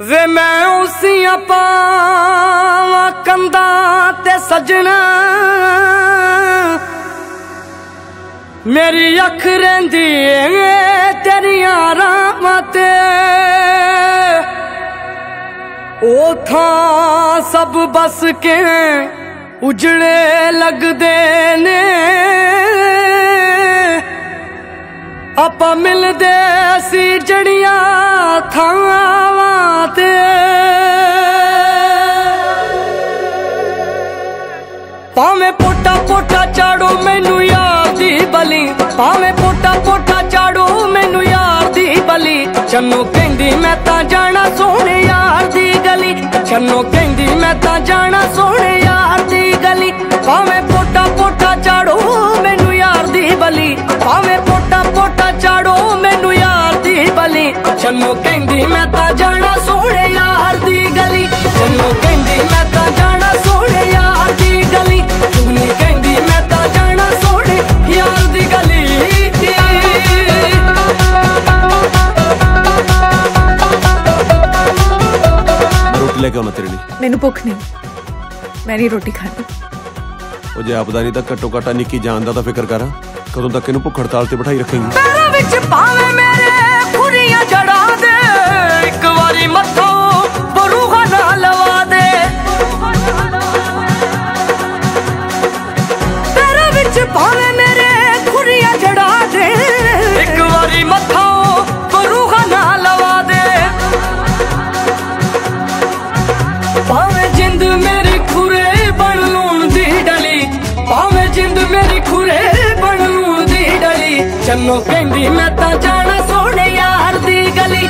ਵੇ ਮੈਂ ਉਸੀਆਂ ਪਾਵਾਂ ਕੰਦਾ ਤੇ ਸਜਣਾ। ਮੇਰੀ ਅੱਖ ਰਹਿੰਦੀ ਏ ਤੇਰੀਆਂ ਰਾਹਾਂ ਤੇ। ਉਹ ਥਾਂ ਸਭ ਬਸ ਕੇ ਉਜੜੇ ਲੱਗਦੇ ਨੇ। ਆਪਾਂ ਮਿਲਦੇ ਸੀ ਜੜੀਆਂ ਥਾਵਾਂ ਭਾਵੇਂ ਪੋਟਾ ਪੋਟਾ ਚਾੜੋ, ਮੈਨੂੰ ਯਾਰ ਦੀ ਬਲੀ। ਭਾਵੇਂ ਪੋਟਾ ਪੋਟਾ ਚਾੜੋ, ਮੈਨੂੰ ਯਾਰ ਦੀ ਬਲੀ। ਚੰਨੋ ਕਹਿੰਦੀ, ਮੈਂ ਤਾਂ ਜਾਣਾ ਸੋਹਣੇ ਯਾਰ ਦੀ ਗਲੀ। ਚੰਨੋ ਕਹਿੰਦੀ, ਮੈਂ ਤਾਂ ਜਾਣਾ ਸੋਹਣੇ ਯਾਰ ਦੀ ਗਲੀ। ਭਾਵੇਂ ਪੋਟਾ ਪੋਟਾ ਚਾੜੋ, ਮੈਨੂੰ ਯਾਰ ਦੀ ਬਲੀ। ਭਾਵੇਂ ਪੋਟਾ ਪੋਟਾ ਚਾੜੋ, ਮੈਨੂੰ ਯਾਰ ਦੀ ਬਲੀ। ਚੰਨੋ ਕਹਿੰਦੀ, ਮੈਂ ਤਾਂ ਲੈ ਕੇ ਆਉਣਾ ਤੇਰੇ ਲਈ। ਮੈਨੂੰ ਭੁੱਖ ਨਹੀਂ। ਮੈਂ ਨਹੀਂ ਰੋਟੀ ਖਾਣੀ ਉਹ ਜੇ ਆਪਦਾ ਨਹੀਂ ਤਾਂ ਘੱਟੋ ਘੱਟਾ ਨਿੱਕੀ ਜਾਨ ਦਾ ਤਾਂ ਫਿਕਰ ਕਰ। ਕਦੋਂ ਤੱਕ ਇਹਨੂੰ ਭੁੱਖ ਹੜਤਾਲ ਤੇ ਬਿਠਾਈ ਰੱਖੇਂਗੀ? ਪੈਰਾਂ ਵਿੱਚ ਪਾਵੇਂ ਮੇਰੇ ਖੁਰੀਆਂ ਜੜਾ ਦੇ। ਇੱਕ ਵਾਰੀ ਮੱਥੋਂ ਬਰੂਹਾ ਨਾ ਲਵਾ ਦੇ। ਪੈਰਾਂ ਵਿੱਚ ਪਾਵੇਂ ਚੰਨੋ ਕਹਿੰਦੀ ਮੈਂ ਤਾਂ ਜਾਣਾ ਸੋਹਣੇ ਯਾਰ ਦੀ ਗਲੀ।